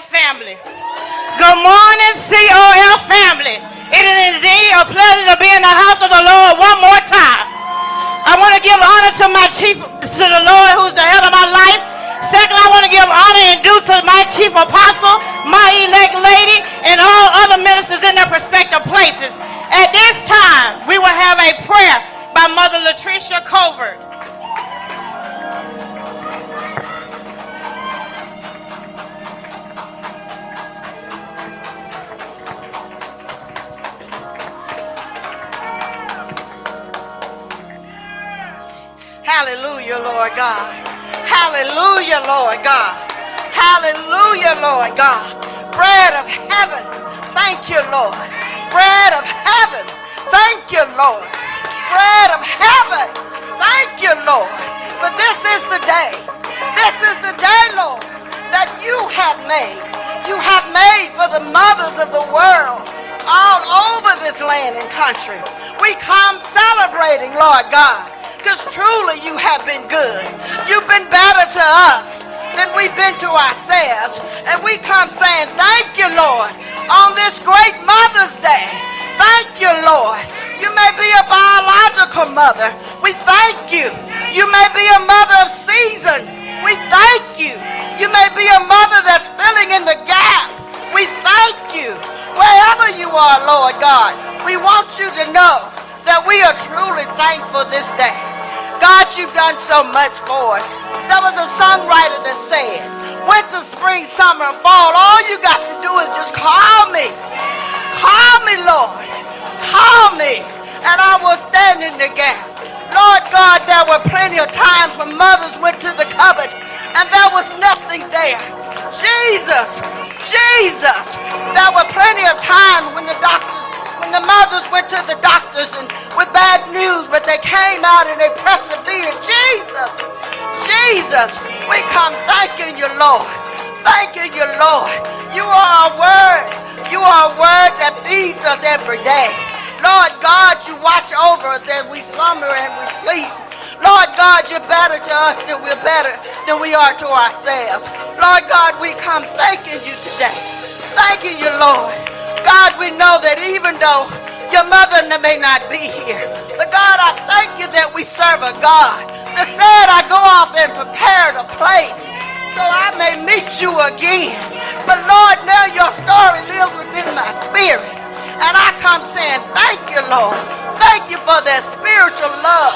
COF family. Good morning, COF family. It is indeed a pleasure to be in the house of the Lord one more time. I want to give honor to my chief, to the Lord who's the head of my life. Second, I want to give honor and due to my chief apostle, my elect lady, and all other ministers in their respective places. At this time, we will have a prayer by Mother Latricia Covert. Hallelujah, Lord God. Hallelujah, Lord God. Hallelujah, Lord God. Bread of heaven. Thank you, Lord. Bread of heaven. Thank you, Lord. Bread of heaven. Thank you, Lord. For this is the day. This is the day, Lord, that you have made. You have made for the mothers of the world all over this land and country. We come celebrating, Lord God, because truly you have been good. You've been better to us than we've been to ourselves. And we come saying, thank you, Lord, on this great Mother's Day. Thank you, Lord. You may be a biological mother. We thank you. You may be a mother of season. We thank you. You may be a mother that's filling in the gap. We thank you. Wherever you are, Lord God, we want you to know that we are truly thankful this day. God, you've done so much for us. There was a songwriter that said, winter, spring, summer, fall, all you got to do is just call me. Call me, Lord. Call me, and I will stand in the gap. Lord God, there were plenty of times when mothers went to the cupboard and there was nothing there. Jesus, Jesus, there were plenty of times when the doctors, when the mothers went to the doctors and with bad news, but they came out and they persevered. Jesus, Jesus, we come thanking you, Lord. Thanking you, Lord. You are a word. You are a word that feeds us every day. Lord God, you watch over us as we slumber and we sleep. Lord God, you're better to us than we're better than we are to ourselves. Lord God, we come thanking you today. Thanking you, Lord. God, we know that even though your mother may not be here, but God, I thank you that we serve a God that said I go off and prepare a place so I may meet you again. But Lord, now your story lives within my spirit. And I come saying, thank you, Lord. Thank you for that spiritual love.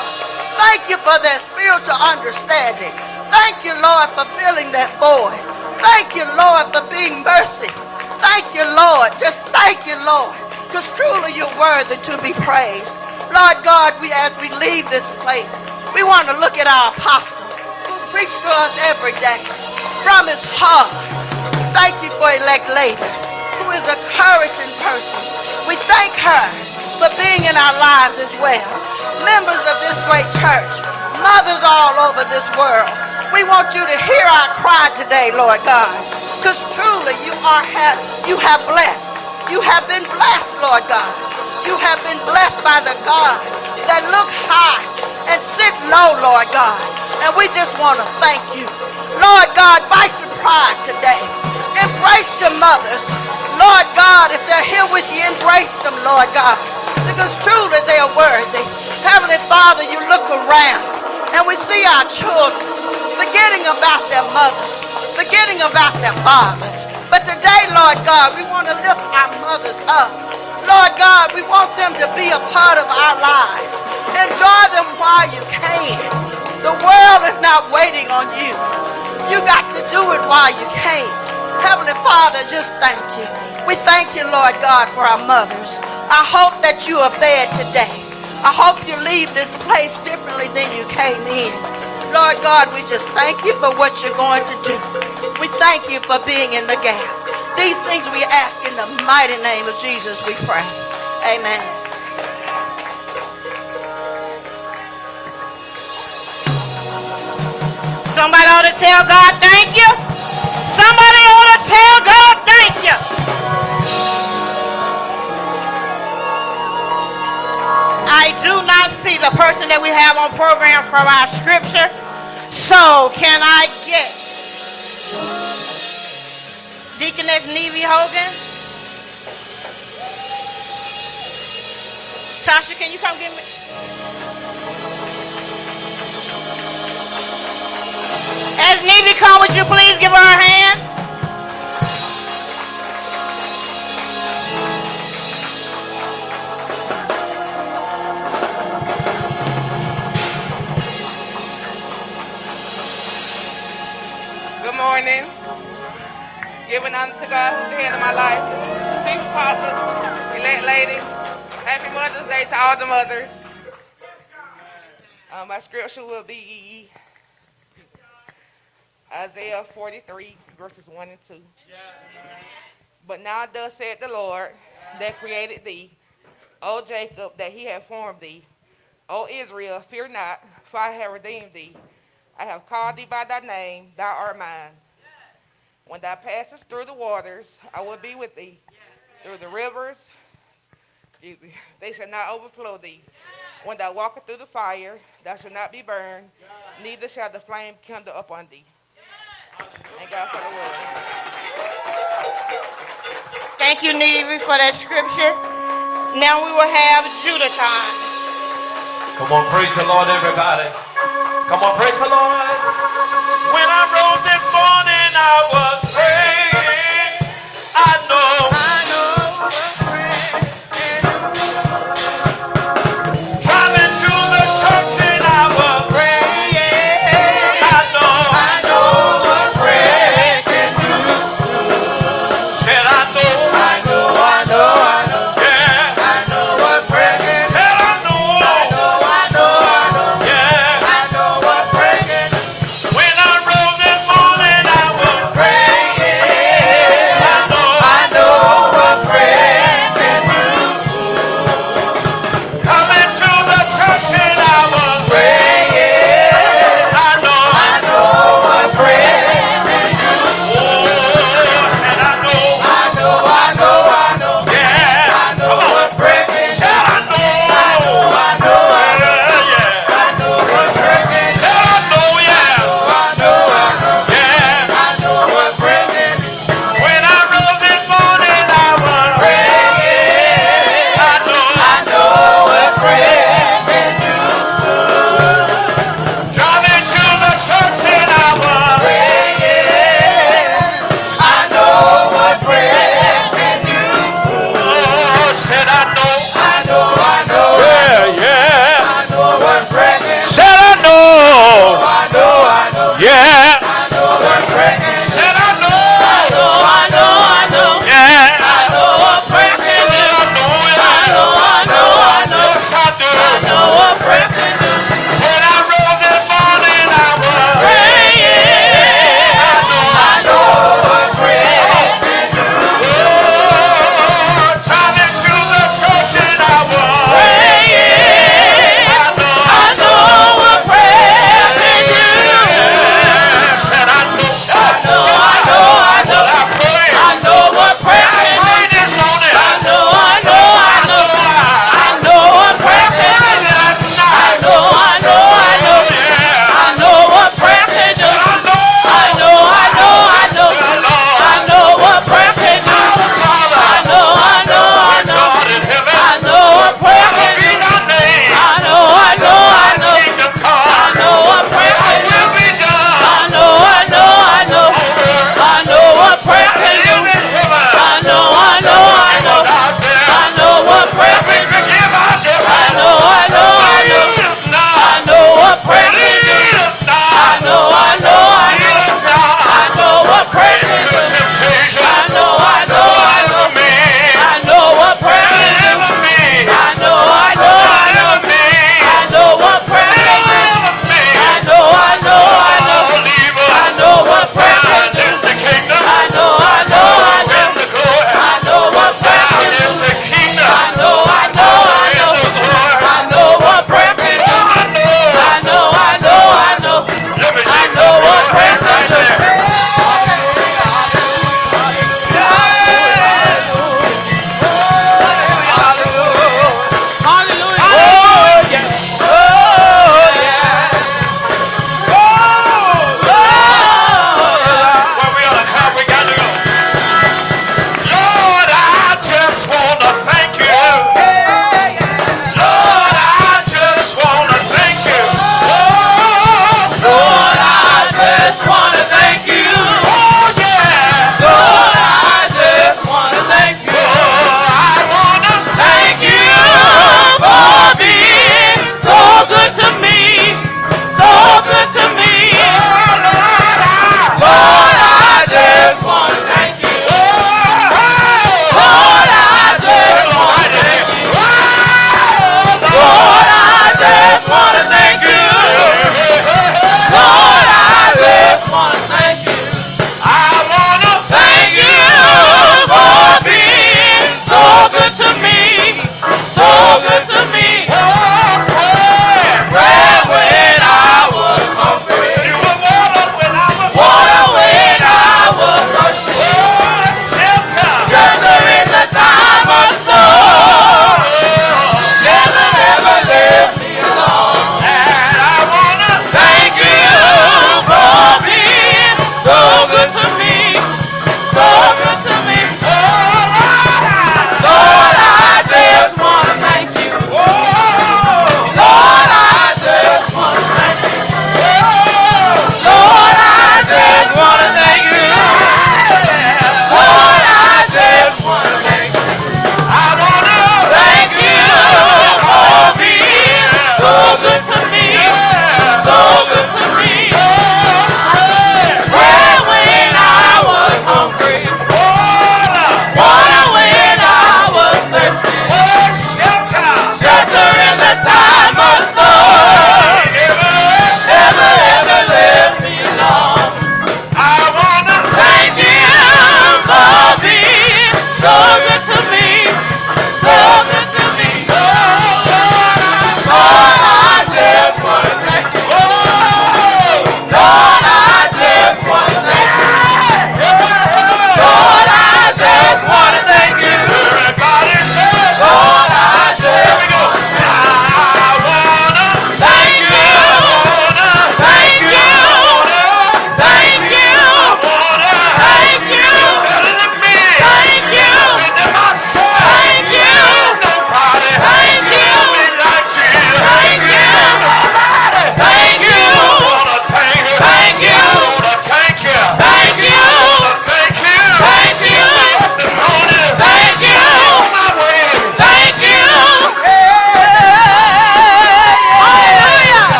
Thank you for that spiritual understanding. Thank you, Lord, for filling that void. Thank you, Lord, for being mercy. Thank you, Lord. Just thank you, Lord. Because truly you're worthy to be praised. Lord God, we as we leave this place, we want to look at our apostle who preached to us every day from his heart. Thank you for elect lady, who is a encouraging person. We thank her for being in our lives as well. Members of this great church, mothers all over this world, we want you to hear our cry today, Lord God. Because truly you are have you have blessed. You have been blessed, Lord God. You have been blessed by the God that look high and sit low, Lord God. And we just want to thank you. Lord God, bite your pride today. Embrace your mothers. Lord God, if they're here with you, embrace them, Lord God. Because truly they are worthy. Heavenly Father, you look around and we see our children forgetting about their mothers, forgetting about their fathers. But today, Lord God, we want to lift our mothers up. Lord God, we want them to be a part of our lives. Enjoy them while you can. The world is not waiting on you. You got to do it while you can. Heavenly Father, just thank you. We thank you, Lord God, for our mothers. I hope that you are there today. I hope you leave this place differently than you came in. Lord God, we just thank you for what you're going to do. We thank you for being in the gap. These things we ask in the mighty name of Jesus, we pray. Amen. Somebody ought to tell God thank you. Somebody ought to tell God thank you. I do not see the person that we have on program from our scripture. So can I get Deaconess Nevy Hogan. Tasha, can you come get me? As Nevy come, would you please give her a hand? Morning. Giving honor to God the head of my life. Chief Apostle, elect lady. Happy Mother's Day to all the mothers. Uh, my scripture will be Isaiah 43, verses 1 and 2. But now thus said the Lord that created thee, O Jacob, that he hath formed thee. O Israel, fear not, for I have redeemed thee. I have called thee by thy name, thou art mine. When thou passest through the waters, I will be with thee. Through the rivers, they shall not overflow thee. When thou walkest through the fire, thou shalt not be burned, neither shall the flame kindle upon thee. Thank God for the word. Thank you, Nevy, for that scripture. Now we will have Judah time. Come on, praise the Lord, everybody. Come on, praise the Lord. I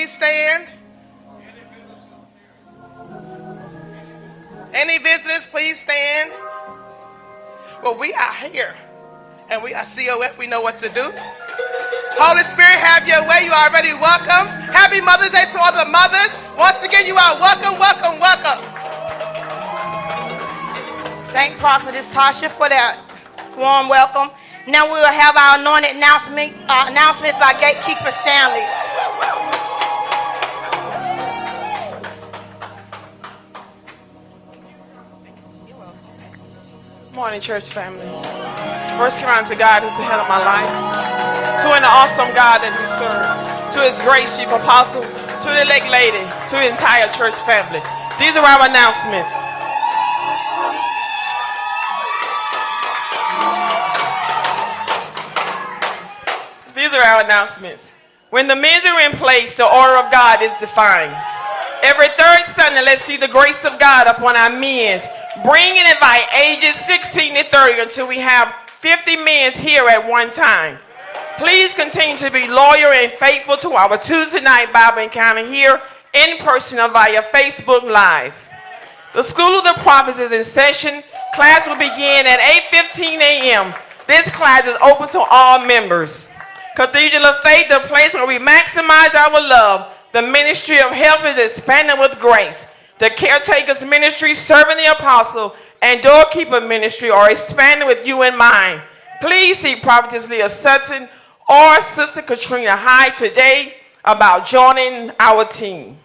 please stand. Any visitors, please stand. Well, we are here and we are COF. We know what to do. Holy Spirit, have your way. You are already welcome. Happy Mother's Day to all the mothers. Once again, you are welcome, welcome, welcome. Thank Prophetess Tasha for that warm welcome. Now we will have our anointed announcement, uh, announcements by Gatekeeper Stanley. Morning, church family. First, honor to God who's the head of my life, to an awesome God that we serve, to his grace chief apostle, to the elect lady, to the entire church family. These are our announcements. These are our announcements. When the men are in place, the order of God is defined. Every third Sunday, let's see the grace of God upon our men Bring and invite ages 16 to 30 until we have 50 men here at one time. Please continue to be loyal and faithful to our Tuesday night Bible encounter here in person or via Facebook Live. The School of the Prophets is in session. Class will begin at 8.15 a.m. This class is open to all members. Cathedral of Faith, the place where we maximize our love. The ministry of help is expanding with grace the caretaker's ministry, serving the apostle, and doorkeeper ministry are expanding with you in mind. Please see Prophetess Leah Sutton or Sister Katrina Hyde today about joining our team.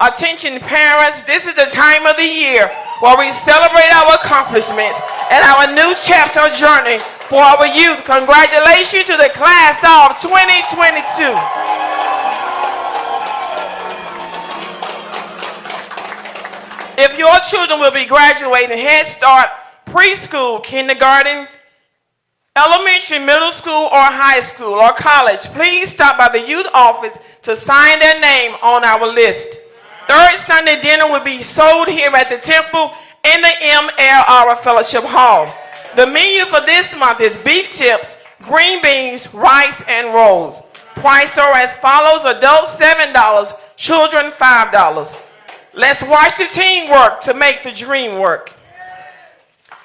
Attention parents, this is the time of the year where we celebrate our accomplishments and our new chapter journey for our youth. Congratulations to the class of 2022. If your children will be graduating Head Start, preschool, kindergarten, elementary, middle school, or high school, or college, please stop by the youth office to sign their name on our list. Third Sunday dinner will be sold here at the temple in the MLR Fellowship Hall. The menu for this month is beef tips, green beans, rice, and rolls. Price are as follows, adults $7, children $5. Let's watch the team work to make the dream work.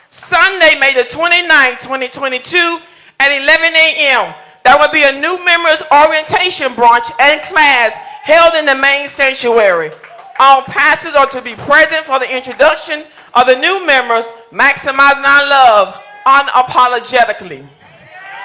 Sunday, May the 29th, 2022 at 11 a.m. There will be a new members orientation brunch and class held in the main sanctuary. All pastors are to be present for the introduction of the new members, maximizing our love unapologetically.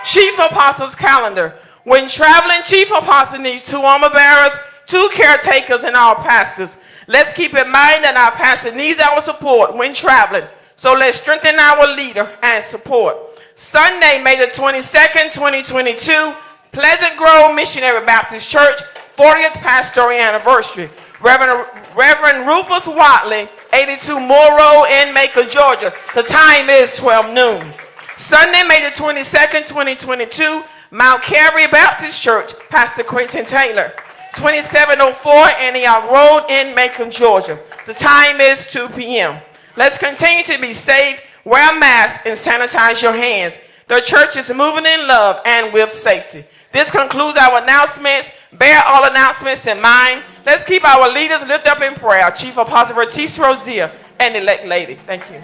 Chief Apostles calendar. When traveling, Chief Apostle needs two armor bearers, two caretakers, and all pastors. Let's keep in mind that our pastor needs our support when traveling. So let's strengthen our leader and support. Sunday, May the 22nd, 2022, Pleasant Grove Missionary Baptist Church, 40th pastoral anniversary. Reverend, Reverend Rufus Watley, 82 Moore Road in Macon, Georgia. The time is 12 noon. Sunday, May the 22nd, 2022, Mount Carey Baptist Church, Pastor Quentin Taylor. 2704 Antioch Road in Macon, Georgia. The time is 2 p.m. Let's continue to be safe, wear a mask, and sanitize your hands. The church is moving in love and with safety. This concludes our announcements. Bear all announcements in mind. Let's keep our leaders lifted up in prayer. Chief Apostle Bertice Rosier and elect lady. Thank you.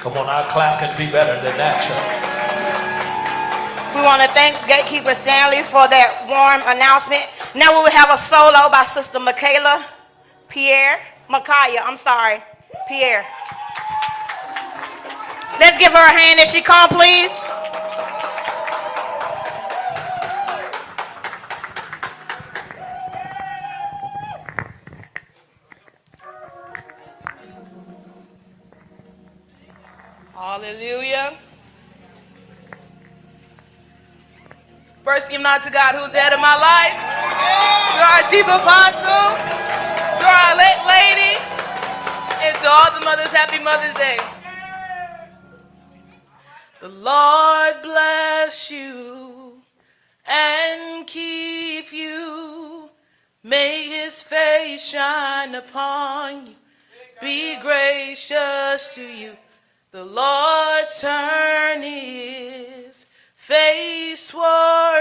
Come on, our clap can be better than that, church. We want to thank Gatekeeper Stanley for that warm announcement. Now we will have a solo by Sister Michaela Pierre. Micaiah, I'm sorry. Pierre. Let's give her a hand as she come, please. Hallelujah. First, give not to God who's dead in my life. To our chief apostle. To our elect lady. And to all the mothers, happy Mother's Day. The Lord bless you and keep you. May his face shine upon you. Be gracious to you. The Lord turn his face swore.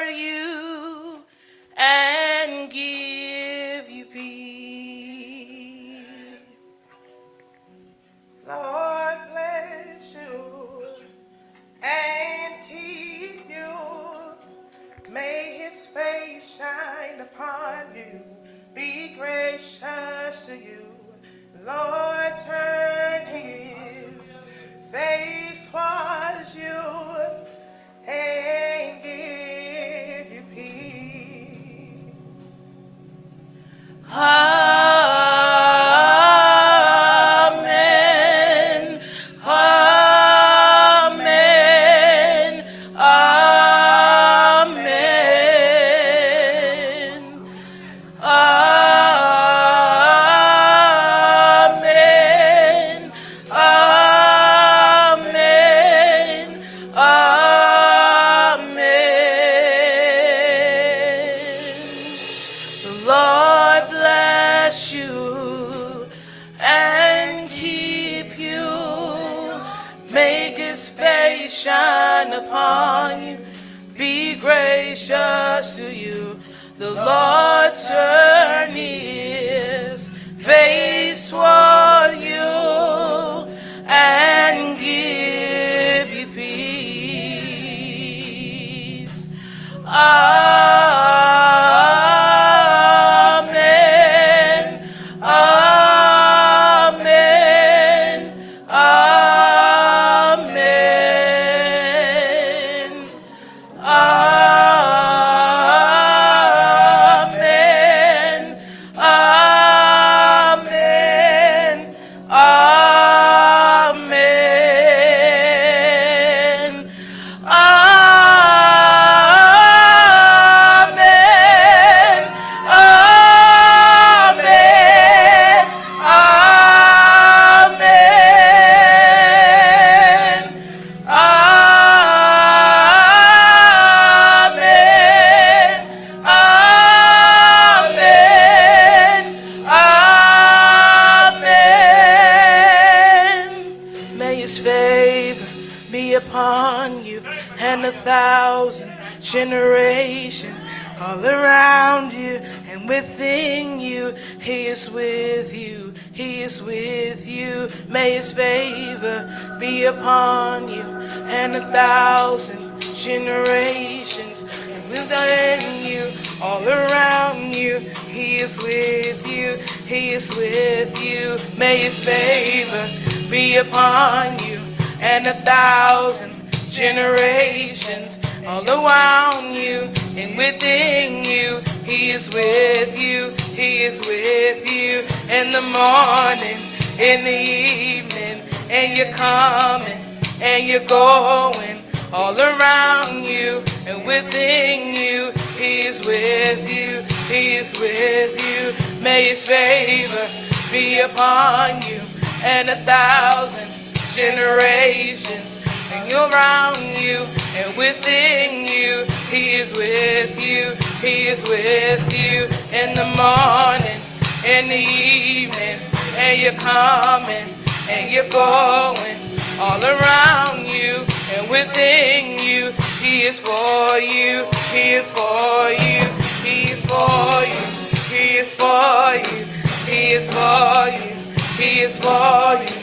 In the evening, and you're coming and you're going all around you and within you. He is for you. He is for you. He is for you. He is for you. He is for you. He is for you.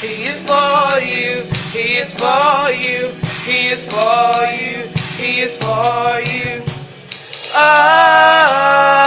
He is for you. He is for you. He is for you. He is for you. Amen.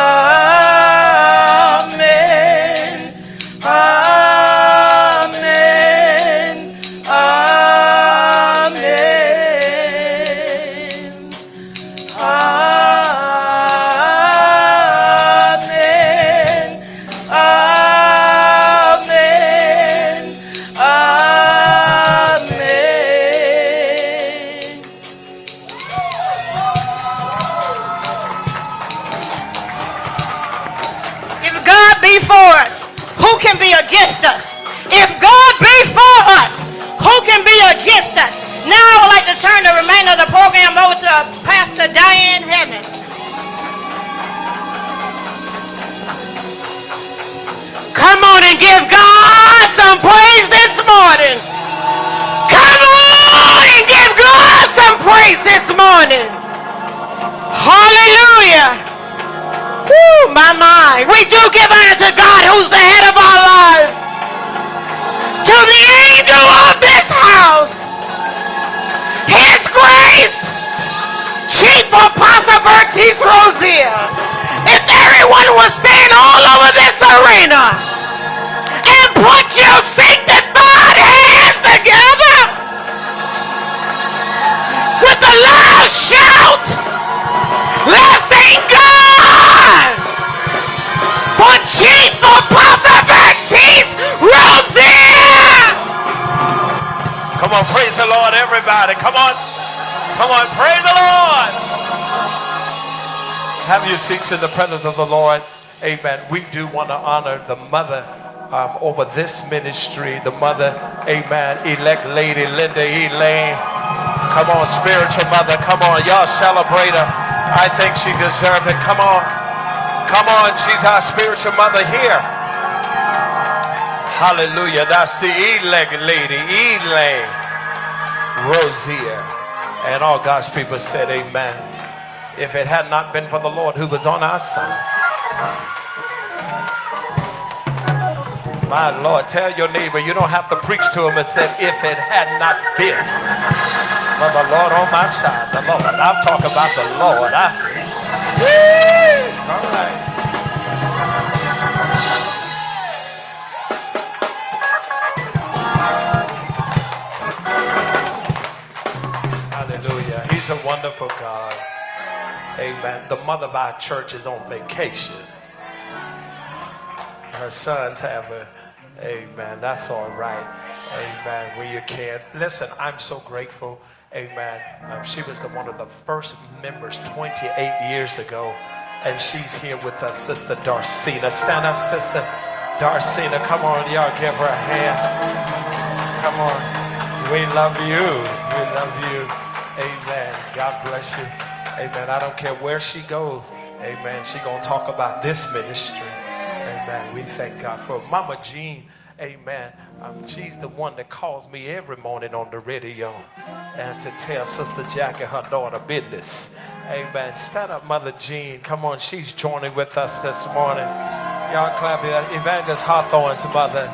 Pastor Diane Hammond. Come on and give God some praise this morning. Come on and give God some praise this morning. Hallelujah. Woo, my mind. We do give honor to God who's the head of our lives. To the angel of this house. Chief Apostle Bertice Rosier. If everyone was stand all over this arena and put your sanctified hands together with a loud shout, let's thank God for Chief Apostle Bertice Rosier. Come on, praise the Lord, everybody. Come on. Come on, praise the Lord. Have your seats in the presence of the Lord. Amen. We do want to honor the mother um, over this ministry, the mother, amen, elect lady Linda Elaine. Come on, spiritual mother. Come on, y'all celebrate her. I think she deserves it. Come on. Come on, she's our spiritual mother here. Hallelujah. That's the elect lady, Elaine Rosier. And all God's people said, Amen. If it had not been for the Lord who was on our side. My Lord, tell your neighbor you don't have to preach to him and say, if it had not been for the Lord on my side. The Lord. I'm talking about the Lord. I, all right. Hallelujah. He's a wonderful God. Amen. The mother of our church is on vacation. Her sons have a, amen. That's all right. Amen. When you can. Listen, I'm so grateful. Amen. Um, she was the, one of the first members 28 years ago. And she's here with us, Sister Darcina. Stand up, Sister Darcina. Come on, y'all give her a hand. Come on. We love you. We love you. Amen. God bless you. Amen. I don't care where she goes. Amen. She gonna talk about this ministry. Amen. We thank God for Mama Jean. Amen. Um, she's the one that calls me every morning on the radio and to tell Sister Jackie her daughter business. Amen. Stand up, Mother Jean. Come on, she's joining with us this morning. Y'all clap. Evangelist Hawthorne's mother.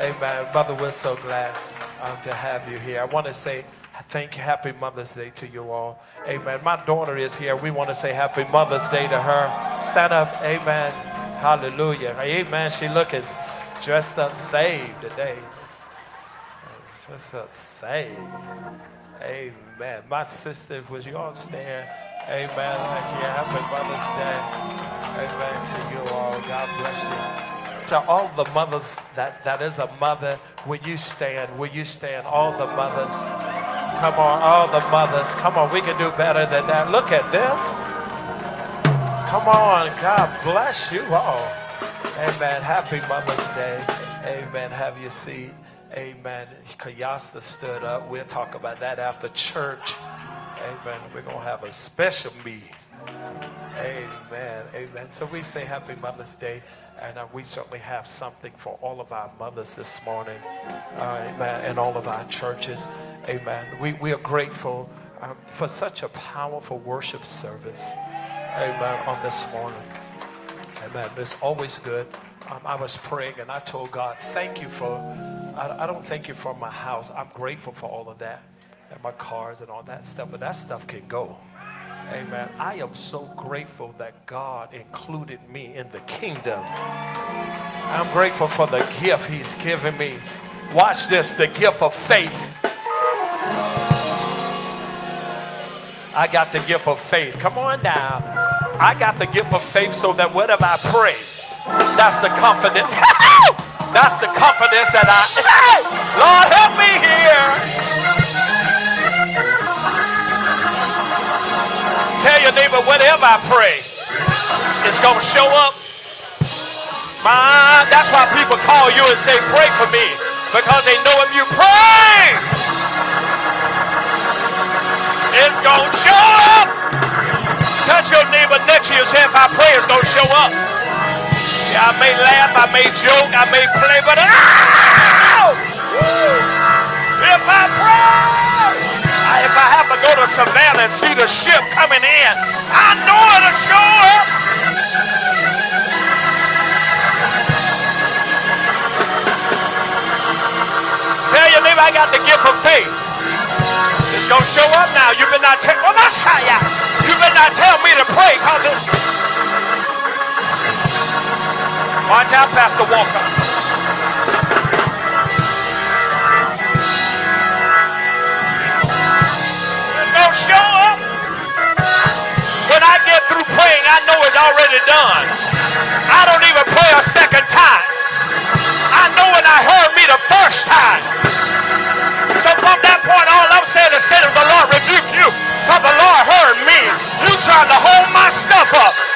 Amen. Mother, we're so glad um, to have you here. I want to say thank you, Happy Mother's Day to you all. Amen. My daughter is here. We want to say Happy Mother's Day to her. Stand up. Amen. Hallelujah. Amen. She looking dressed up saved today. Dressed up saved. Amen. My sister, was you all stand? Amen. Thank you. Happy Mother's Day. Amen to you all. God bless you to all the mothers that, that is a mother, will you stand? Will you stand? All the mothers. Come on, all the mothers. Come on, we can do better than that. Look at this. Come on, God bless you all. Amen. Happy Mother's Day. Amen. Have your seat. Amen. Kayasta stood up. We'll talk about that after church. Amen. We're going to have a special meeting. Amen. Amen. So we say Happy Mother's Day, and uh, we certainly have something for all of our mothers this morning. Uh, amen. And all of our churches. Amen. We, we are grateful um, for such a powerful worship service. Amen. On this morning. Amen. It's always good. Um, I was praying and I told God, thank you for, I, I don't thank you for my house. I'm grateful for all of that and my cars and all that stuff, but that stuff can go. Amen. I am so grateful that God included me in the kingdom. I'm grateful for the gift He's given me. Watch this the gift of faith. I got the gift of faith. Come on down. I got the gift of faith so that whatever I pray, that's the confidence. that's the confidence that I. Lord, help me here. Tell your neighbor, whatever I pray, it's going to show up. My, that's why people call you and say, pray for me. Because they know if you pray, it's It's gonna show up. Touch your neighbor next to you. Say, if I pray, it's gonna show up. Yeah, I may laugh, I may joke, I may play, but ah! ow! If I pray, if I have to go to Savannah and see the ship coming in, I know it'll show up. Tell your neighbor I got the gift of faith. It's gonna show up now. You better not tell. Well, not shy out. You better not tell me to pray, cause. Watch out, Pastor Walker. Show up. When I get through praying, I know it's already done. I don't even pray a second time. I know when I heard me the first time. So from that point on, I'm saying instead of the Lord rebuke you, because the Lord heard me. You trying to hold my stuff up.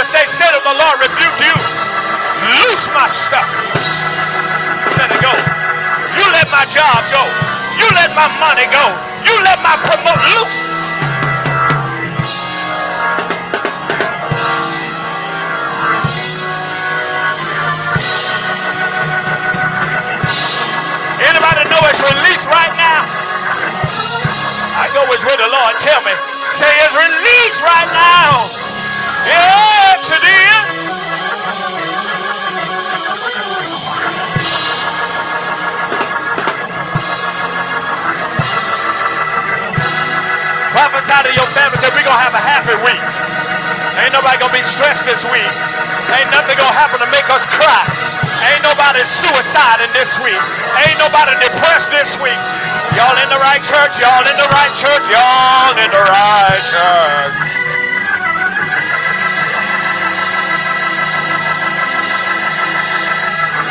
To say, said of the Lord rebuke you. Loose my stuff. Let it go. You let my job go. You let my money go. You let my promote loose. Anybody know it's released right now? I go with where the Lord tell me. Say it's released right now. Yes, is. Prophesy to your family that we're gonna have a happy week. Ain't nobody gonna be stressed this week. Ain't nothing gonna happen to make us cry. Ain't nobody suiciding this week. Ain't nobody depressed this week. Y'all in the right church, y'all in the right church, y'all in the right church.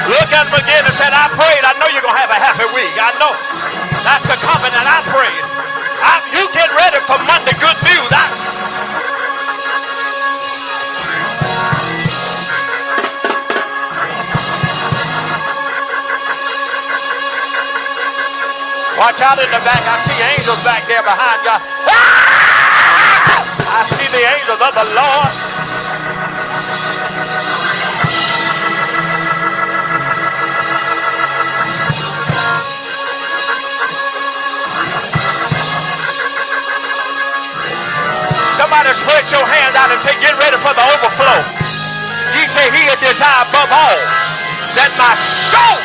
Look at him again and said, I prayed. I know you're going to have a happy week. I know. That's the covenant I prayed. I, you get ready for Monday good news. I, Watch out in the back. I see angels back there behind you. Ah! I see the angels of the Lord. Somebody spread your hands out and say, get ready for the overflow. He said he had desire above all that my soul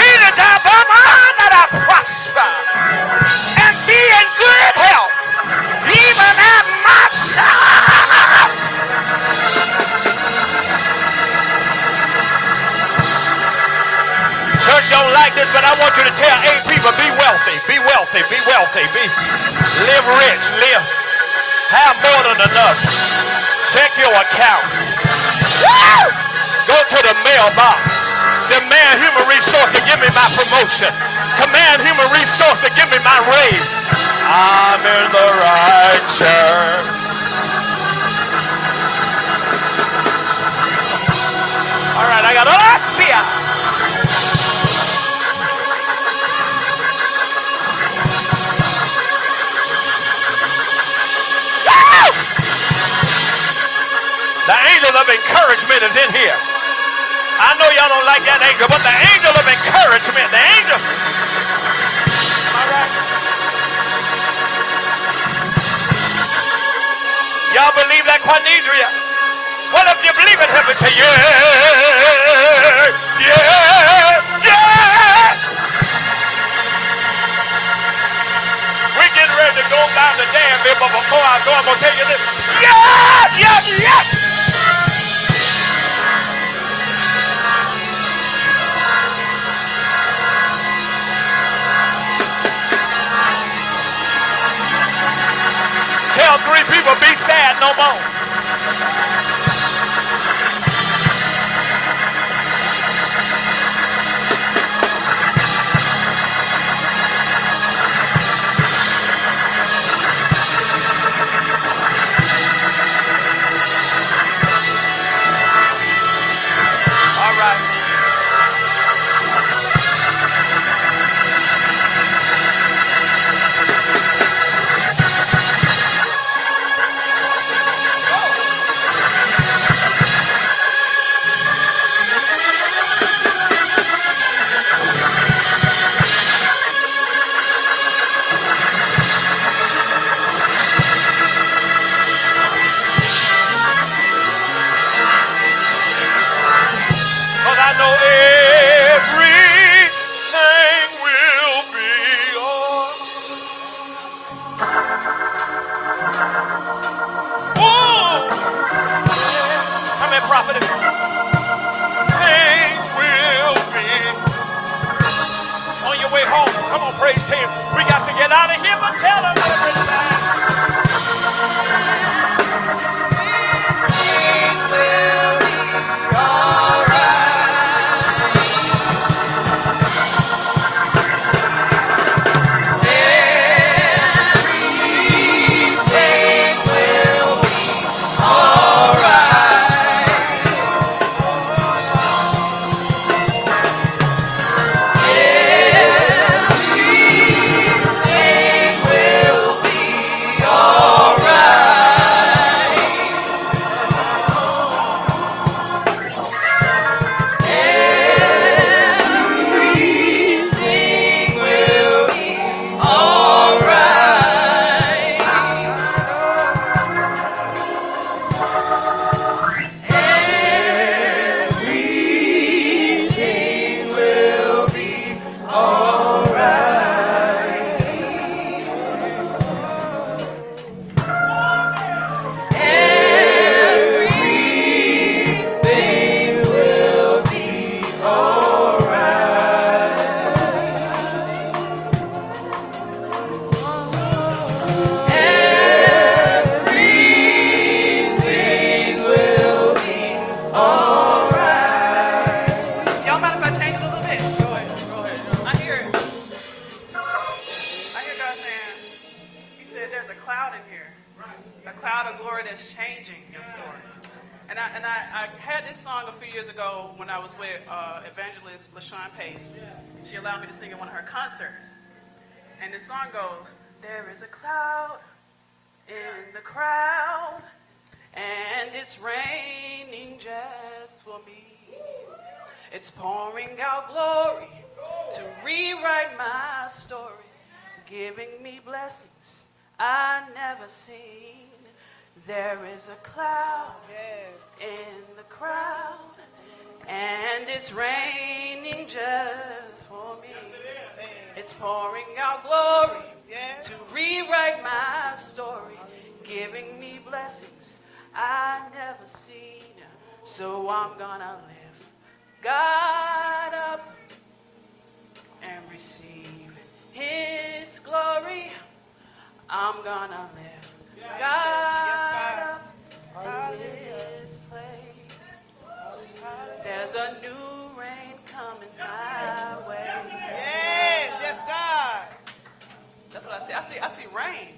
He desire above all that I prosper and be in good health, even as my soul. Church don't like this, but I want you to tell people, be wealthy, be wealthy, be wealthy, be live rich, live, have more than enough. Check your account. Woo! Go to the mailbox. Demand human resource to give me my promotion. Command human resource to give me my raise. I'm in the right church. All right, I got all I see. Of encouragement is in here. I know y'all don't like that angel, but the angel of encouragement, the angel. All right. Y'all believe that Quanidria? Well, if you believe it, me say, yeah, yeah, yeah. We're getting ready to go down the dam here, but before I go, I'm going to tell you this. Yeah, yeah, just for me. It's pouring out glory to rewrite my story, giving me blessings I never seen. So I'm gonna live God up and receive His glory. I'm gonna live God up in this place. There's a new coming my way. Yes, yes, God. That's what I see. I see. I see rain.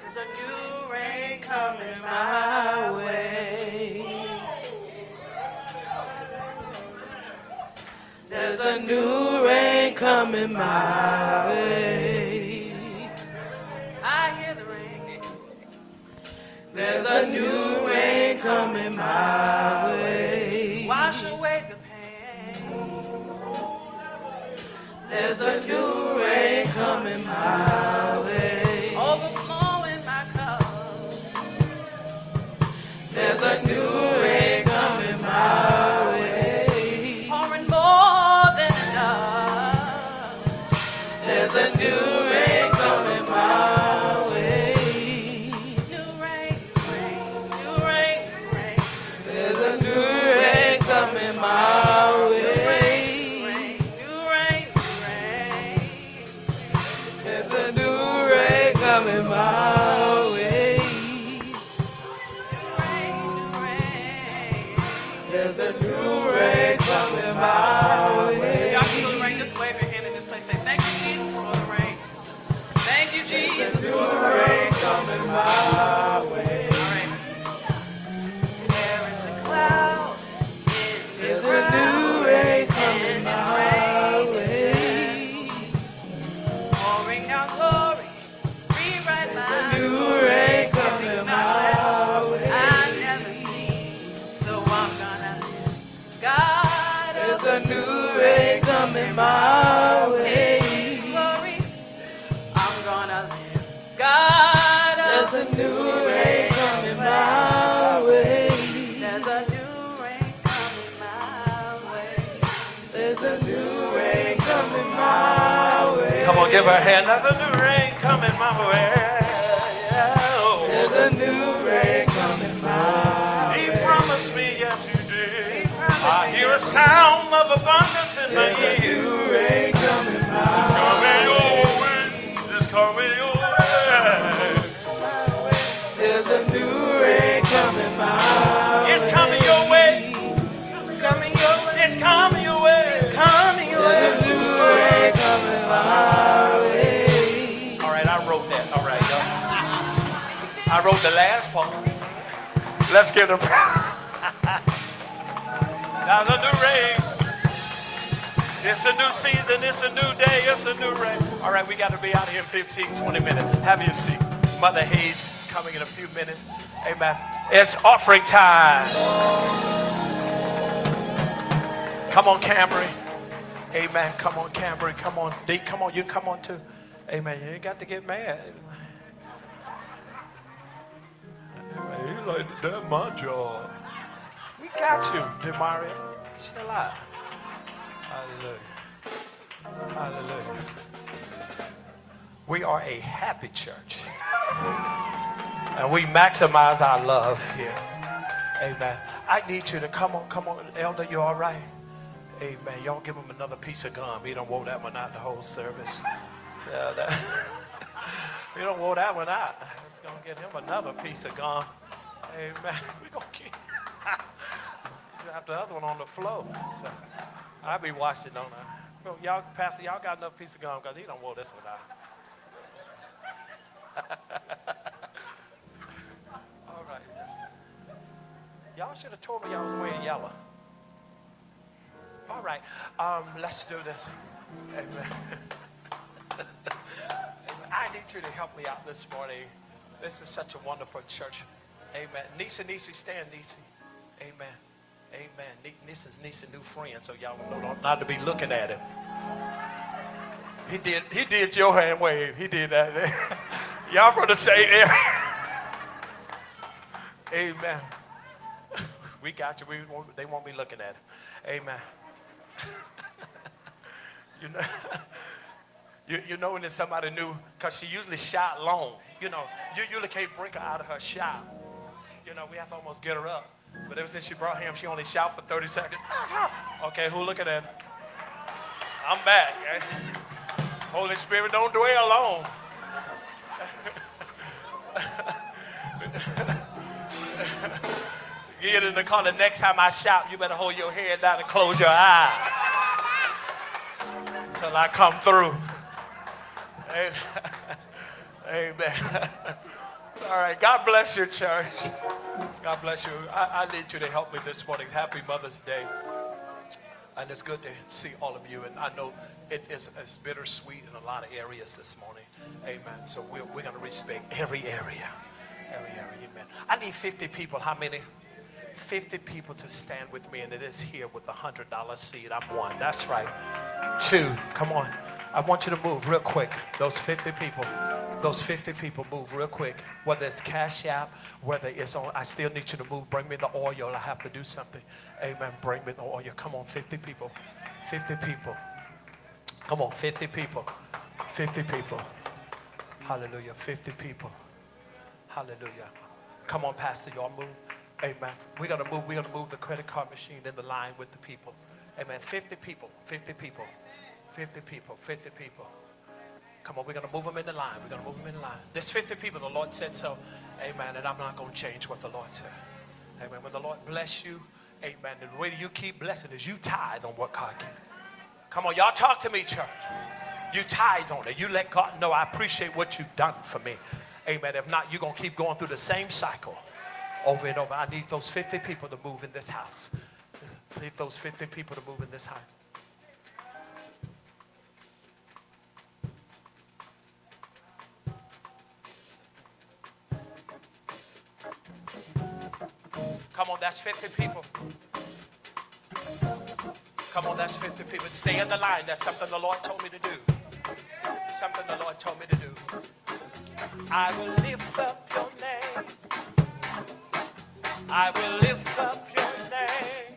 There's a new rain coming my way. There's a new rain coming my way. I hear the rain. There's a new rain coming my way. There's a new rain coming my way. her hand. There's a new rain coming my way. Yeah, oh. There's a new rain coming my way. He promised me, yes, you did. I hear a sound of abundance in There's my ear. There's a new rain coming my way. It's coming your way. It's coming your way. I wrote the last part. Let's give them. That's a new rain. It's a new season. It's a new day. It's a new rain. All right, we got to be out here in 15, 20 minutes. Have your seat. Mother Hayes is coming in a few minutes. Amen. It's offering time. Come on, Camry. Amen. Come on, Camry. Come on, D. Come on, you come on too. Amen. You ain't got to get mad. Like that's my job. We got you, Demario. Chill out. Hallelujah. Hallelujah. We are a happy church. And we maximize our love here. Amen. I need you to come on, come on, Elder, you all right? Amen. Y'all give him another piece of gum. He don't want that one out the whole service. Yeah, that, we don't want that one out. It's gonna get him another piece of gum. Amen. We gonna keep have the other one on the floor. So I'll be watching on that. Y'all, Pastor, y'all got enough piece of gum because he don't want this one out. All right. Y'all should have told me y'all was wearing yellow. All right, um, let's do this. Amen. I need you to help me out this morning. This is such a wonderful church. Amen. Nisa, Nisa, stand, Nisa. Amen. Amen. Nisa's a new friend, so y'all know not to be looking at him. He did. He did your hand wave. He did that. y'all from the same area. Amen. We got you. We won't, they won't be looking at him. Amen. you know, you, you know when it's somebody new, because she usually shot long. You know, you usually can't break her out of her shot. You know, we have to almost get her up. But ever since she brought him, she only shot for 30 seconds. Okay, who looking at? I'm back. Eh? Holy Spirit, don't dwell alone. Get in the car. The next time I shout, you better hold your head down and close your eyes until I come through. Amen. Amen. All right. God bless your church. God bless you. I, I, need you to help me this morning. Happy Mother's Day. And it's good to see all of you. And I know it is it's bittersweet in a lot of areas this morning. Amen. So we're, we're going to respect every area. Every area. Amen. I need 50 people. How many? 50 people to stand with me, and it is here with a $100 seed. I'm one. That's right. Two. Come on. I want you to move real quick. Those 50 people. Those 50 people move real quick. Whether it's Cash App, whether it's on, I still need you to move. Bring me the oil. I have to do something. Amen. Bring me the oil. Come on, 50 people. 50 people. Come on, 50 people. 50 people. Hallelujah. 50 people. Hallelujah. Come on, Pastor. Y'all move. Amen. We're going to move. We're to move the credit card machine in the line with the people. Amen. 50 people. 50 people. 50 people. 50 people. Come on, we're going to move them in the line. We're going to move them in the line. There's 50 people. The Lord said so. Amen. And I'm not going to change what the Lord said. Amen. When the Lord bless you, amen, the way you keep blessing is you tithe on what God gives. Come on, y'all talk to me, church. You tithe on it. You let God know I appreciate what you've done for me. Amen. If not, you're going to keep going through the same cycle over and over. I need those 50 people to move in this house. I need those 50 people to move in this house. Come on, that's 50 people. Come on, that's 50 people. Stay in the line. That's something the Lord told me to do. Something the Lord told me to do. I will lift up your name. I will lift up your name.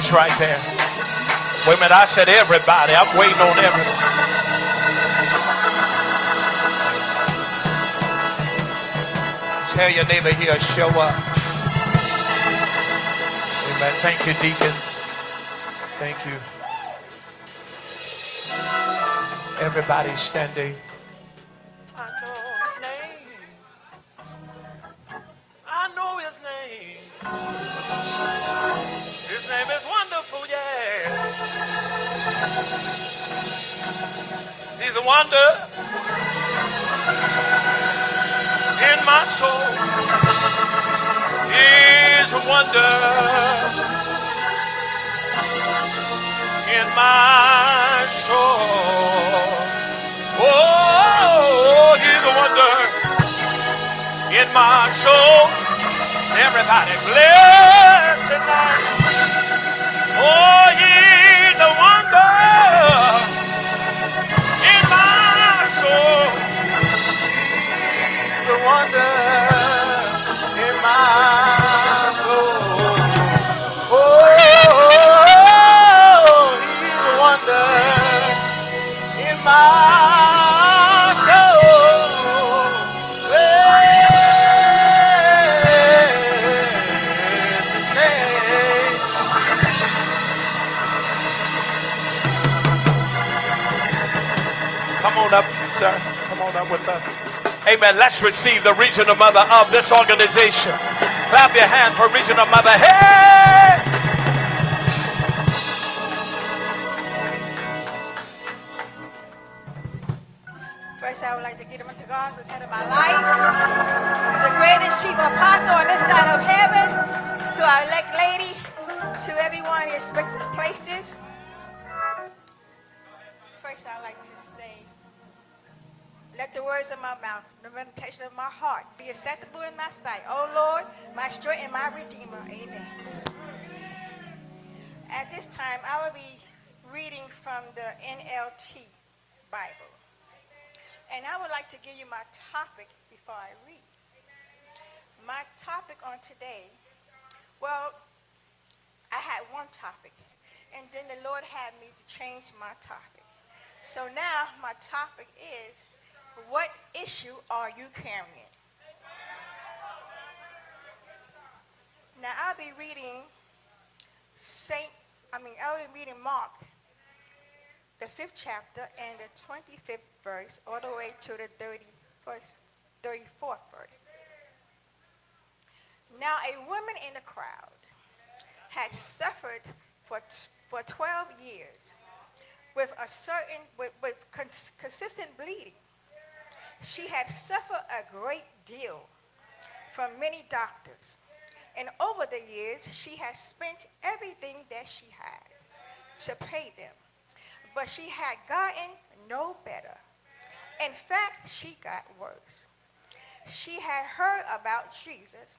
stage right there. Wait a minute, I said everybody. I'm waiting on everybody. Tell your neighbor here, show up. Amen. Thank you, deacons. Thank you. Everybody standing. He's a wonder in my soul. He's a wonder in my soul. Oh, he's a wonder in my soul. Everybody bless tonight. Oh, he's a wonder. sir. Come on up with us. Amen. Let's receive the regional mother of this organization. Clap your hand for regional mother. Hey! First, I would like to give them to God, who's head of my life, to the greatest chief apostle on this side of heaven, to our elect lady, to everyone in respective places. First, I'd like to say let the words of my mouth, the meditation of my heart be acceptable in my sight. O Lord, my strength and my redeemer. Amen. At this time, I will be reading from the NLT Bible. And I would like to give you my topic before I read. My topic on today, well, I had one topic, and then the Lord had me to change my topic. So now my topic is, what issue are you carrying? Now I'll be reading Saint, I mean, I'll be reading Mark, the fifth chapter and the 25th verse, all the way to the 31st, 34th verse. Now a woman in the crowd had suffered for, for 12 years with a certain, with, with cons- consistent bleeding. She had suffered a great deal from many doctors. And over the years, she had spent everything that she had to pay them. But she had gotten no better. In fact, she got worse. She had heard about Jesus.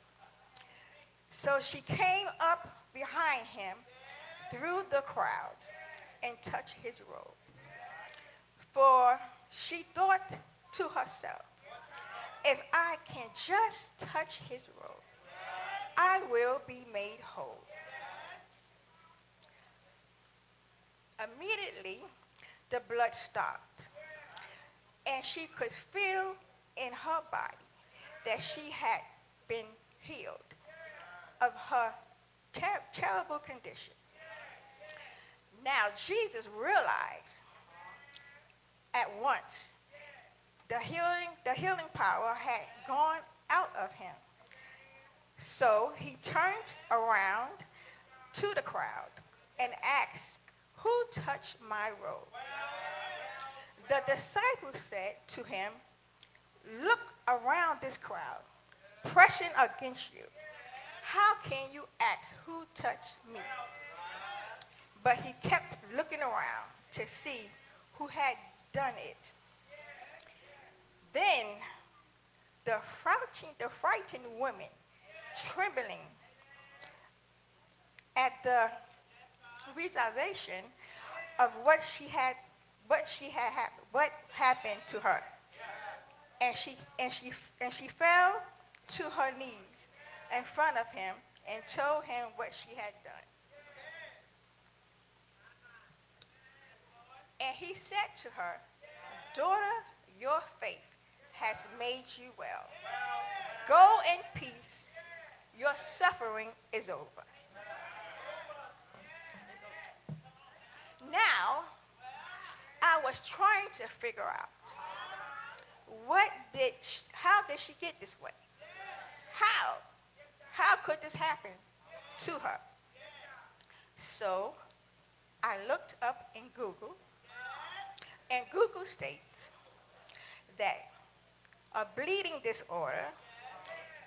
So she came up behind him through the crowd and touched his robe. For she thought to herself, if I can just touch his robe, I will be made whole. Immediately, the blood stopped, and she could feel in her body that she had been healed of her ter- terrible condition. Now, Jesus realized at once the healing, the healing power had gone out of him. So he turned around to the crowd and asked, Who touched my robe? The disciples said to him, Look around this crowd, pressing against you. How can you ask who touched me? But he kept looking around to see who had done it. Then the frightened, the frightened women, trembling at the realization of what she had, what she had, hap- what happened to her, and she and she and she fell to her knees in front of him and told him what she had done. And he said to her, Daughter, your faith has made you well. Go in peace. Your suffering is over. Now, I was trying to figure out what did, sh- how did she get this way? How? How could this happen to her? So I looked up in Google, and Google states that a bleeding disorder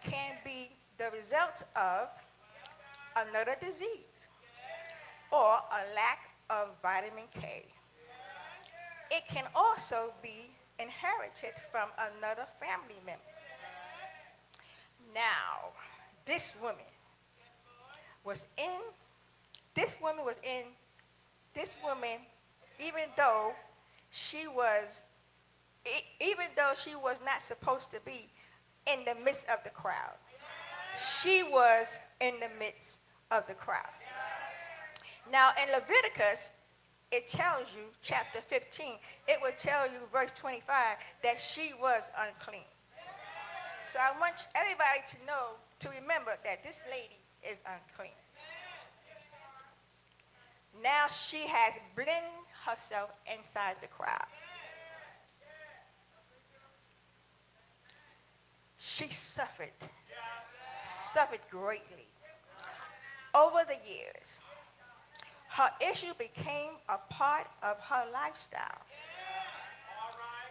can be the result of another disease or a lack of vitamin K. It can also be inherited from another family member. Now, this woman was in, this woman was in, this woman, even though she was, even though she was not supposed to be in the midst of the crowd, she was in the midst of the crowd. Now, in Leviticus, it tells you, chapter 15, it will tell you, verse 25, that she was unclean. So I want everybody to know, to remember that this lady is unclean. Now she has blended herself inside the crowd. She suffered, suffered greatly. Over the years, her issue became a part of her lifestyle.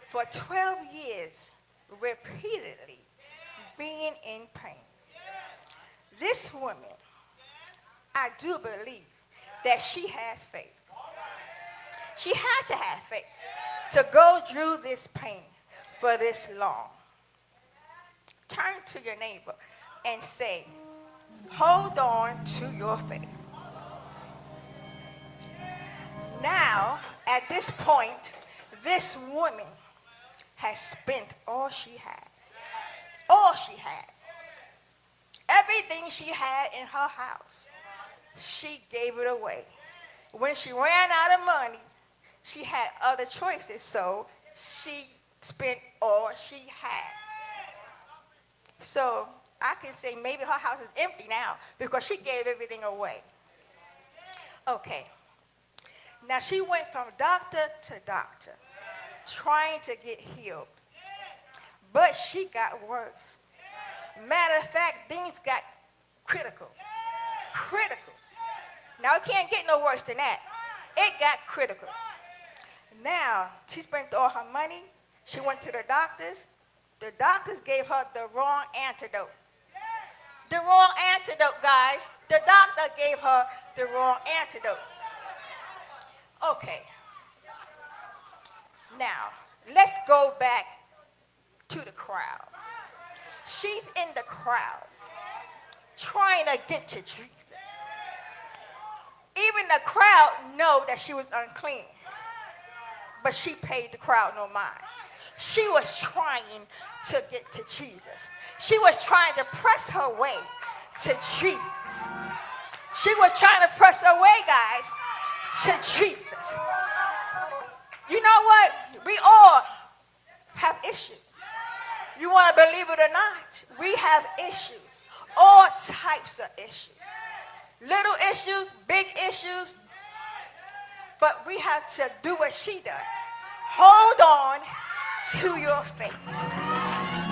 For 12 years, repeatedly being in pain. This woman I do believe that she had faith. She had to have faith to go through this pain for this long. Turn to your neighbor and say, hold on to your faith. Now, at this point, this woman has spent all she had. All she had. Everything she had in her house, she gave it away. When she ran out of money, she had other choices, so she spent all she had. So I can say maybe her house is empty now because she gave everything away. Okay. Now she went from doctor to doctor trying to get healed. But she got worse. Matter of fact, things got critical. Critical. Now it can't get no worse than that. It got critical. Now she spent all her money. She went to the doctors. The doctors gave her the wrong antidote. The wrong antidote, guys. The doctor gave her the wrong antidote. Okay. Now, let's go back to the crowd. She's in the crowd trying to get to Jesus. Even the crowd know that she was unclean. But she paid the crowd no mind. She was trying to get to Jesus. She was trying to press her way to Jesus. She was trying to press her way, guys, to Jesus. You know what? We all have issues. You want to believe it or not? We have issues. All types of issues. Little issues, big issues. But we have to do what she does. Hold on to your faith.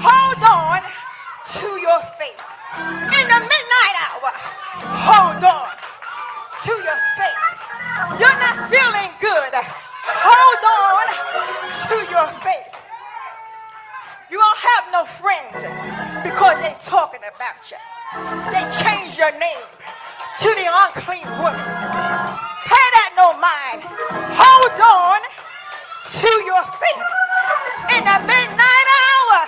Hold on to your faith. In the midnight hour, hold on to your faith. You're not feeling good. Hold on to your faith. You don't have no friends because they're talking about you. They change your name to the unclean woman. Pay that no mind. Hold on to your faith. In the midnight hour,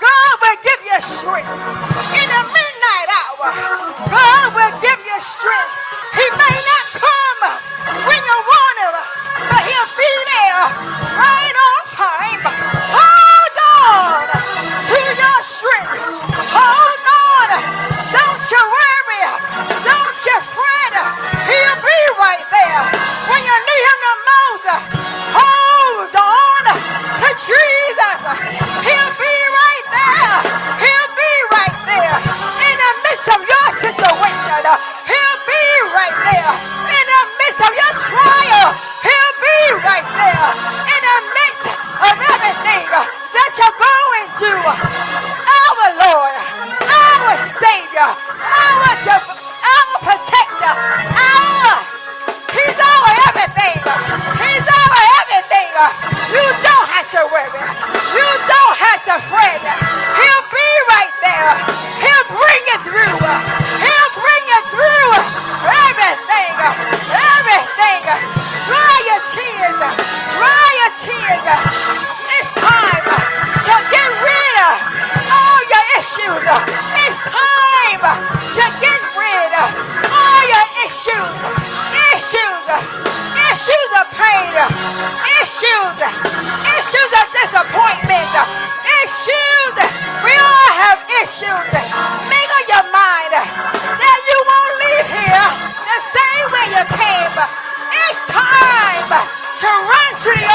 God will give you strength. In the midnight hour, God will give you strength. He may not come when you want him, but he'll be there right on time. He'll be right there. He'll be right there in the midst of your situation. He'll be right there in the midst of your trial. He'll be right there in the midst of everything that you're going through.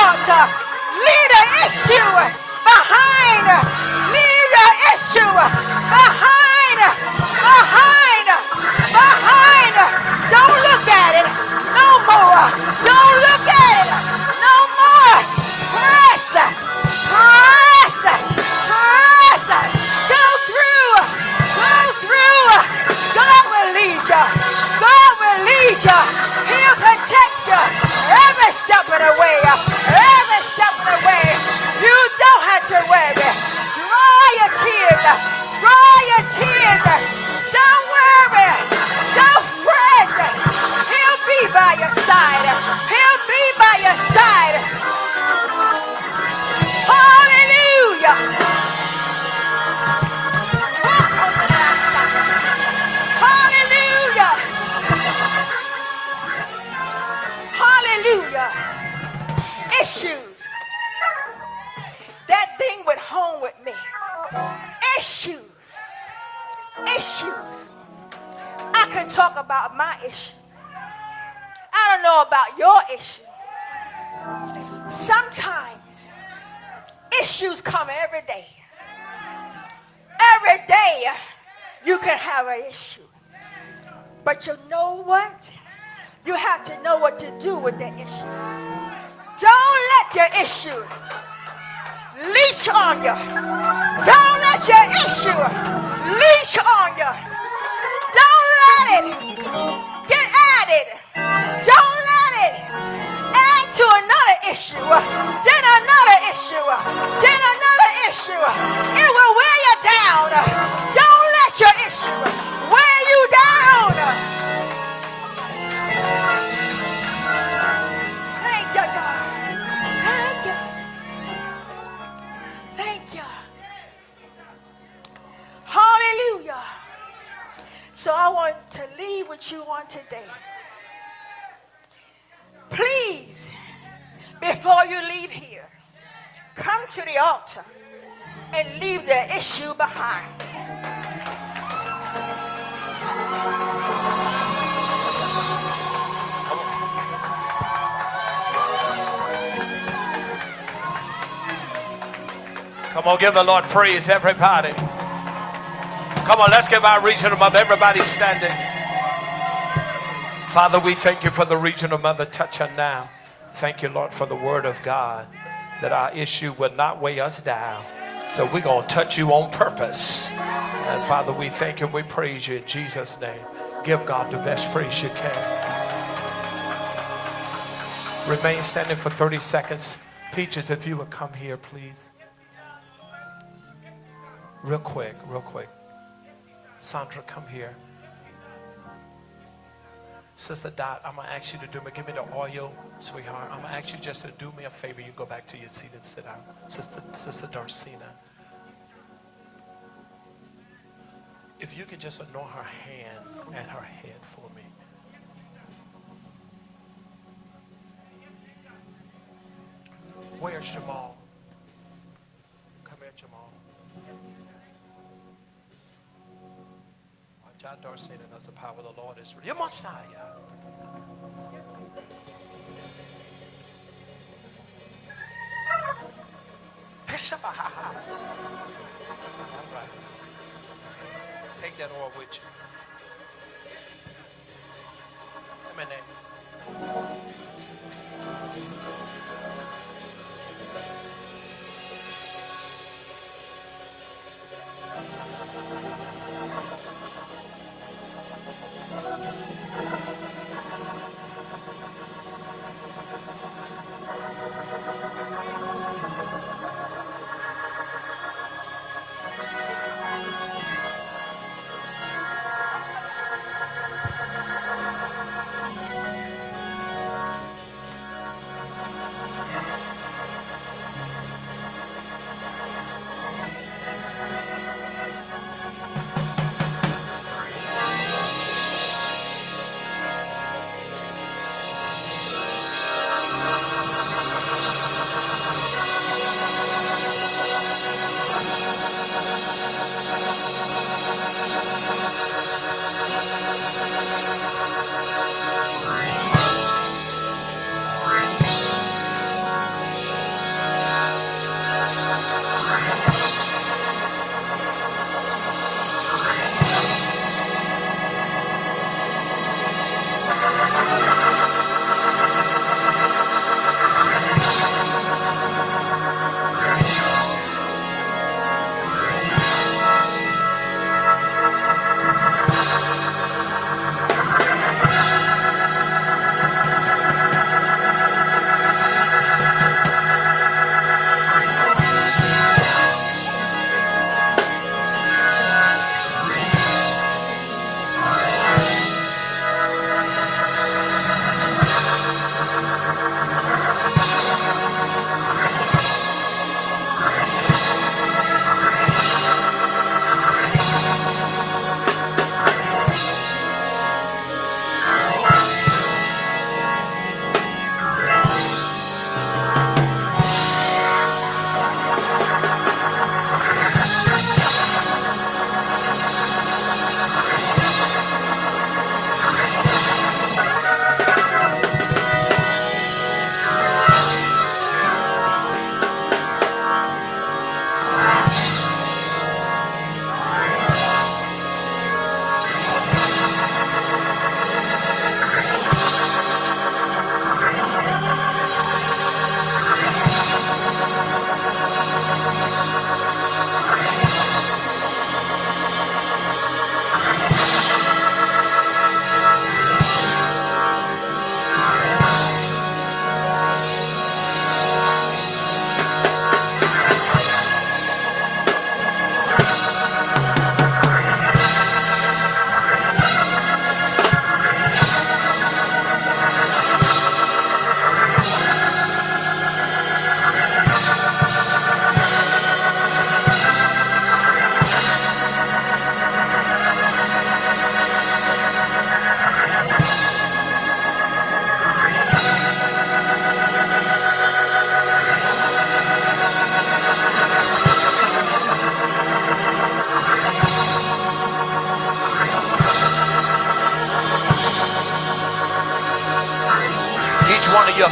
The altar. Leave the issue behind. Leave your issue behind. Behind. Behind. Don't look at it no more. Don't But you know what? You have to know what to do with the issue. Don't let your issue leech on you. Don't let your issue leech on you. Don't let it get added. Don't let it add to another issue. Then another issue. Then another issue. It will wear you down. Don't your issue wear you down. Thank you, God. Thank you. Thank you. Hallelujah. So I want to leave with you on today. Please, before you leave here, come to the altar and leave the issue behind. Come on, give the Lord praise, everybody. Come on, let's give our regional mother. Everybody standing. Father, we thank you for the regional mother. Touch her now. Thank you, Lord, for the word of God that our issue will not weigh us down. So we're going to touch you on purpose. And Father, we thank you and we praise you in Jesus' name. Give God the best praise you can. Remain standing for 30 seconds. Peaches, if you would come here, please. Real quick, real quick. Sandra, come here. Sister Dot, I'm going to ask you to do me, give me the oil, sweetheart. I'm going to ask you just to do me a favor. You go back to your seat and sit down. Sister, Sister Darcina. If you could just anoint her hand and her head for me. Where's Jamal? John Darcy, and that's the power of the Lord is real. Messiah. All right. Take that oil with you. Come in there. Thank you.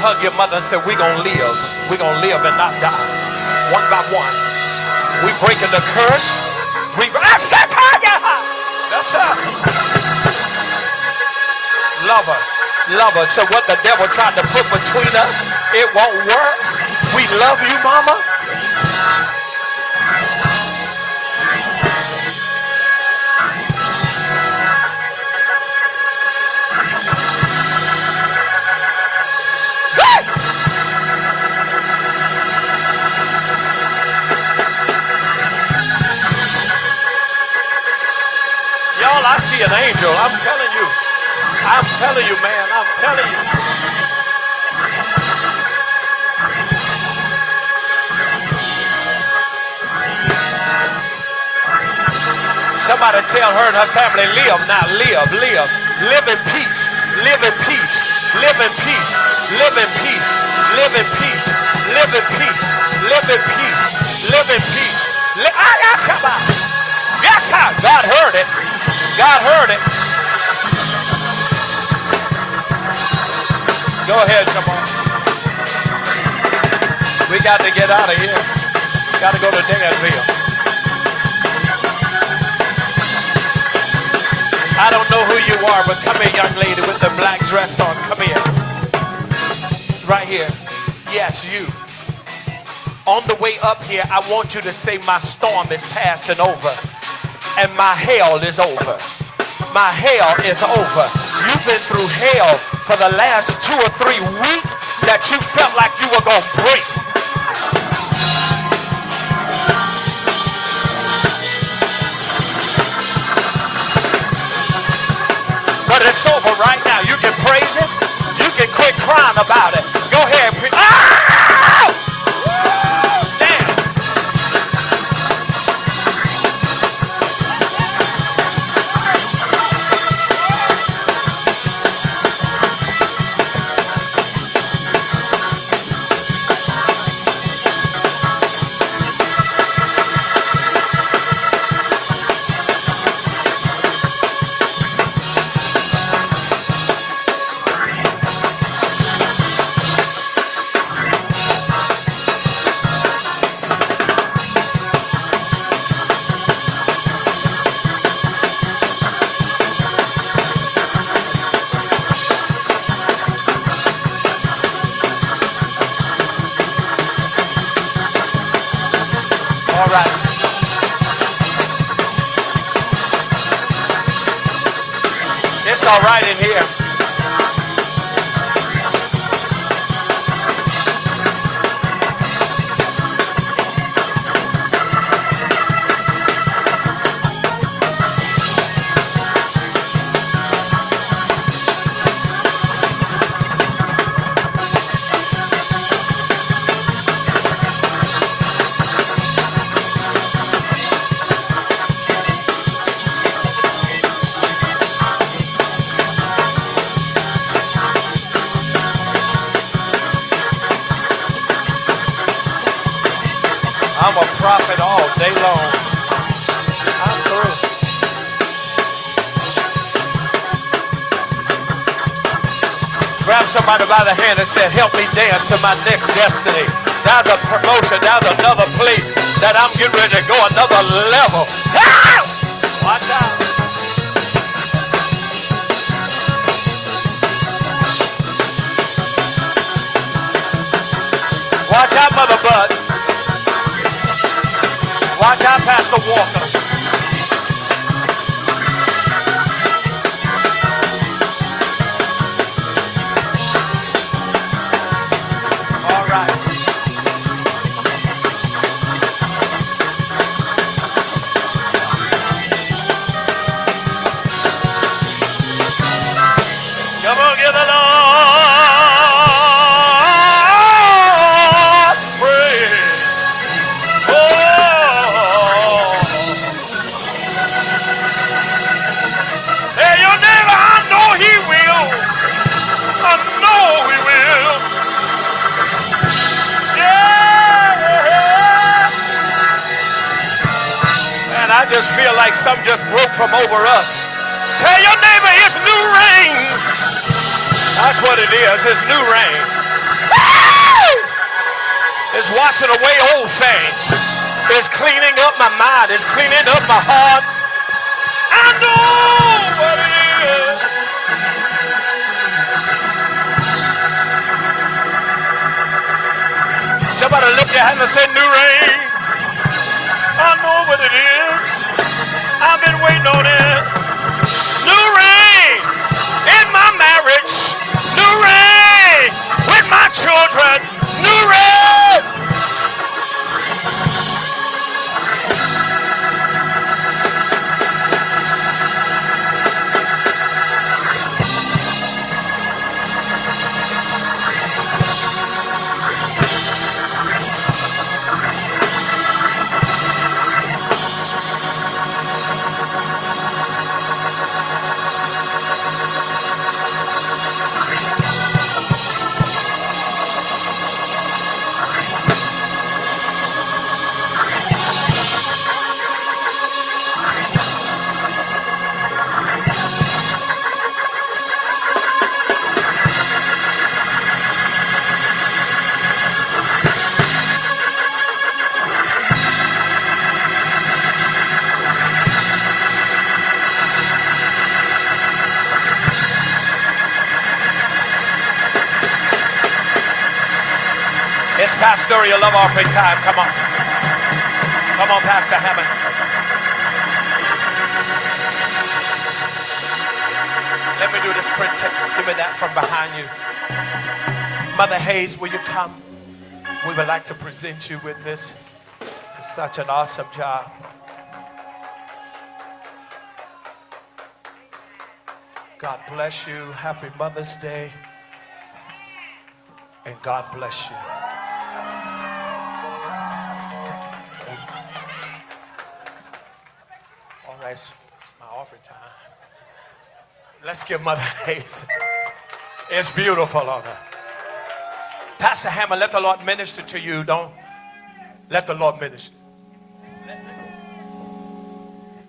Hug your mother and say, we're going to live. We're going to live and not die. One by one. We breaking the curse. We, that's up. Love her. Love her. So what the devil tried to put between us, it won't work. We love you, mama. See an angel. I'm telling you. I'm telling you, man. I'm telling you. Somebody tell her and her family, live now, live, live. Live in peace, live in peace, live in peace, live in peace, live in peace, live in peace, live in peace, live in peace. Li- ah, yes, somebody. Yes, sir. God heard it. God heard it. Go ahead, Jamal. We got to get out of here. Got to go to Danville. I don't know who you are, but come here, young lady with the black dress on. Come here. Right here. Yes, you. On the way up here, I want you to say, My storm is passing over and my hell is over. My hell is over. You've been through hell for the last two or three weeks that you felt like you were going to break. But it's over right now. You can praise it. You can quit crying about it. Go ahead. Ah! Somebody by the hand and said, help me dance to my next destiny. That's a promotion. That's another place that I'm getting ready to go another level. Watch out. Watch out, Mother Buds. Watch out, Pastor Walker. Present you with this. It's such an awesome job. God bless you. Happy Mother's Day. And God bless you. All right, it's it's my offering time. Let's give Mother Hayes. It's beautiful on her. Pastor Hammer, let the Lord minister to you. Don't let the Lord minister.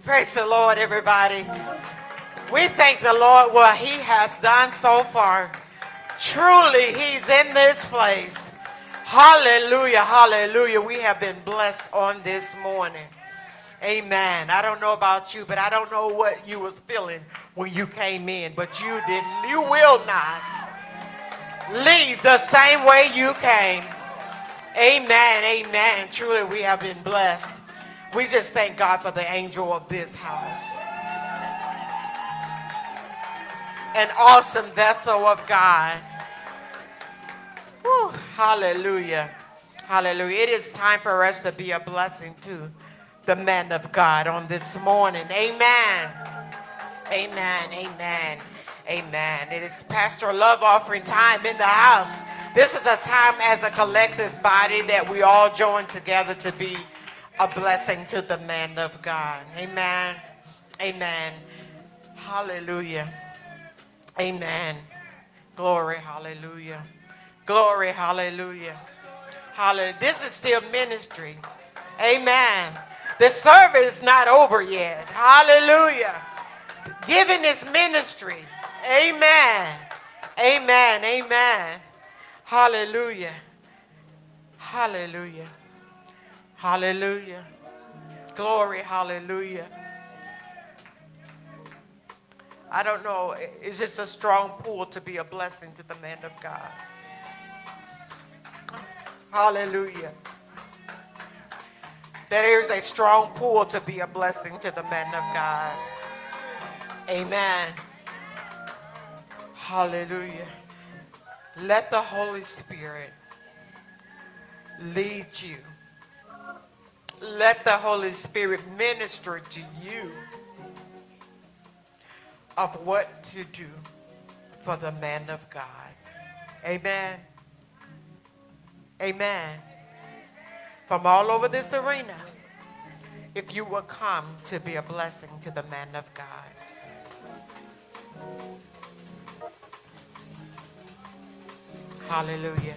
Praise the Lord, everybody. We thank the Lord what He has done so far. Truly, He's in this place. Hallelujah, hallelujah. We have been blessed on this morning. Amen. I don't know about you, but I don't know what you was feeling when you came in, but you didn't. You will not leave the same way you came. Amen. Amen. Truly, we have been blessed. We just thank God for the angel of this house. An awesome vessel of God. Whew, hallelujah. Hallelujah. It is time for us to be a blessing to the man of God on this morning. Amen. Amen. Amen. Amen. It is Pastor Love offering time in the house. This is a time as a collective body that we all join together to be a blessing to the man of God. Amen. Amen. Hallelujah. Amen. Glory. Hallelujah. Glory. Hallelujah. Hallelujah. This is still ministry. Amen. The service is not over yet. Hallelujah. Giving is ministry. Amen. Amen. Amen. Hallelujah. Hallelujah. Hallelujah. Glory. Hallelujah. I don't know. It's just a strong pull to be a blessing to the man of God. Hallelujah. There is a strong pull to be a blessing to the man of God. Amen. Hallelujah. Let the Holy Spirit lead you. Let the Holy Spirit minister to you of what to do for the man of God. Amen. Amen. From all over this arena, if you will come to be a blessing to the man of God. Hallelujah.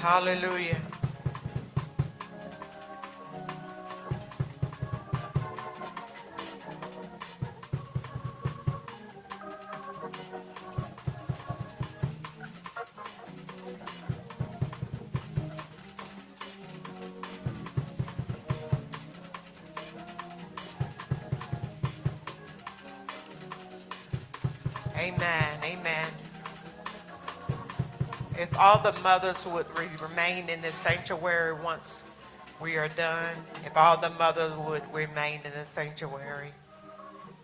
Hallelujah. Amen. Amen. If all the mothers would re- remain in the sanctuary once we are done, if all the mothers would remain in the sanctuary.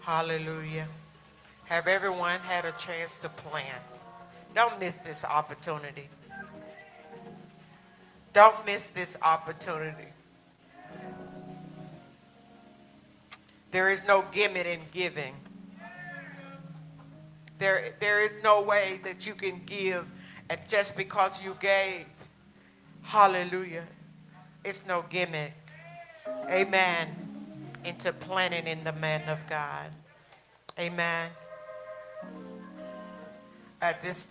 Hallelujah. Have everyone had a chance to plant? Don't miss this opportunity. Don't miss this opportunity. There is no gimmick in giving. There, there is no way that you can give and just because you gave. Hallelujah. It's no gimmick. Amen. Into planting in the man of God. Amen. At this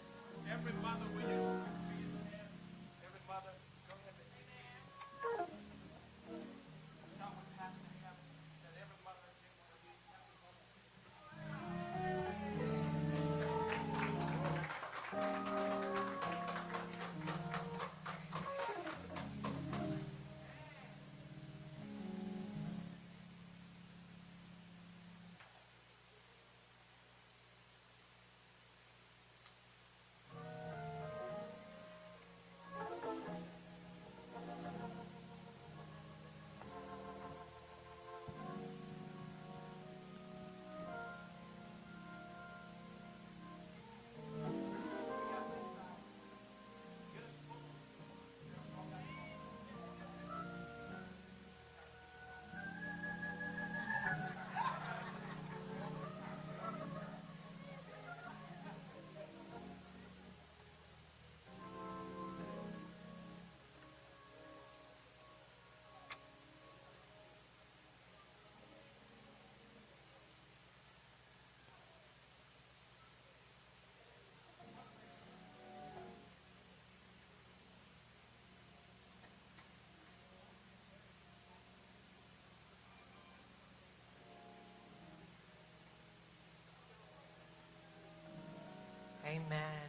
Amen.